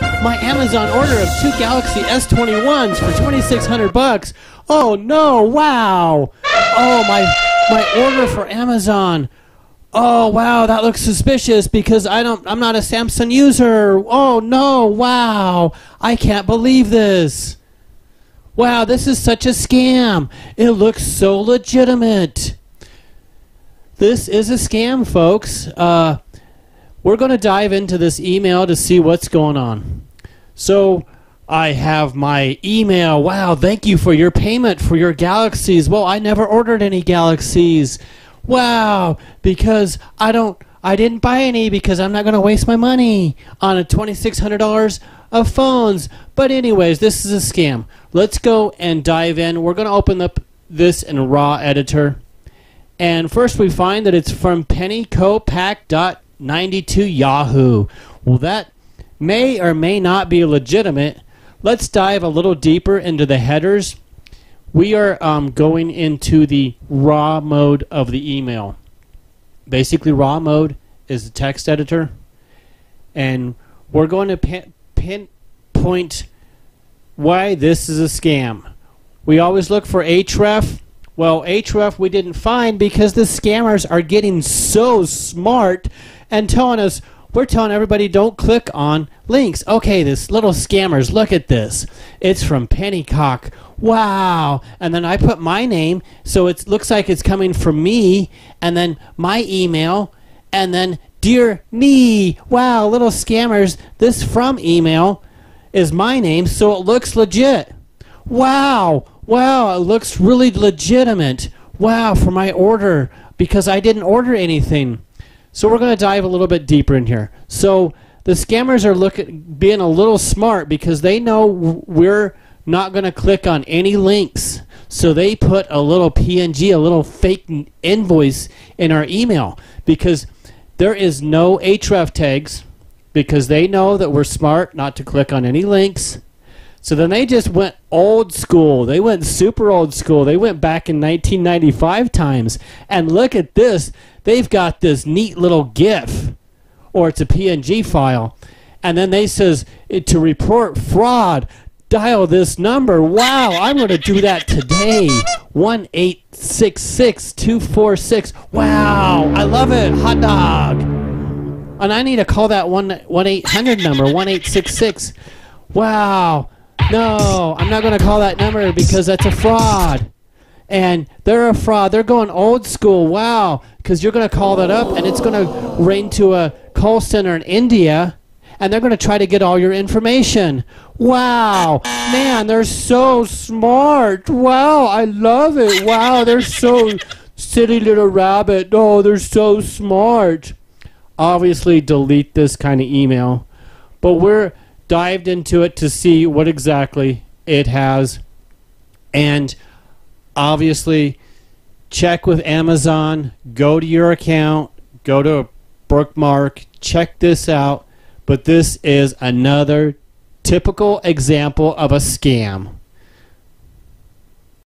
wow, my Amazon order of two Galaxy S21s for 2600 bucks. Oh no, wow. Oh, my my order for Amazon. Oh wow, that looks suspicious because I don't I'm not a Samsung user. Oh no, wow. I can't believe this. Wow, this is such a scam. It looks so legitimate. This is a scam, folks. Uh, we're going to dive into this email to see what's going on. So, I have my email. Wow, thank you for your payment for your galaxies. Well, I never ordered any galaxies. Wow, because I don't I didn't buy any because I'm not going to waste my money on a $2600 of phones. But anyways, this is a scam. Let's go and dive in. We're going to open up this in raw editor. And first we find that it's from pennycopack.92 Yahoo. Well, that may or may not be legitimate. Let's dive a little deeper into the headers. We are um, going into the raw mode of the email. Basically, raw mode is the text editor. And we're going to pin, pinpoint why this is a scam. We always look for href well, Href we didn't find because the scammers are getting so smart and telling us we're telling everybody don't click on links. Okay, this little scammers, look at this. It's from Pennycock. Wow. And then I put my name, so it looks like it's coming from me, and then my email, and then dear me. Wow, little scammers, this from email is my name, so it looks legit. Wow. Wow, it looks really legitimate. Wow, for my order because I didn't order anything. So we're going to dive a little bit deeper in here. So the scammers are looking being a little smart because they know we're not going to click on any links. So they put a little PNG, a little fake invoice in our email because there is no href tags because they know that we're smart not to click on any links so then they just went old school. They went super old school. They went back in 1995 times. And look at this. They've got this neat little GIF, or it's a PNG file. And then they says eh, to report fraud, dial this number. Wow, I'm going to do that today. One eight six six two four six. Wow, I love it. Hot dog. And I need to call that one one eight hundred number one eight six six. Wow. No, I'm not going to call that number because that's a fraud. And they're a fraud. They're going old school. Wow. Because you're going to call that up and it's going to ring to a call center in India and they're going to try to get all your information. Wow. Man, they're so smart. Wow, I love it. Wow, they're so silly little rabbit. Oh, they're so smart. Obviously, delete this kind of email. But we're dived into it to see what exactly it has. And obviously, check with Amazon, go to your account, go to bookmark, check this out. But this is another typical example of a scam.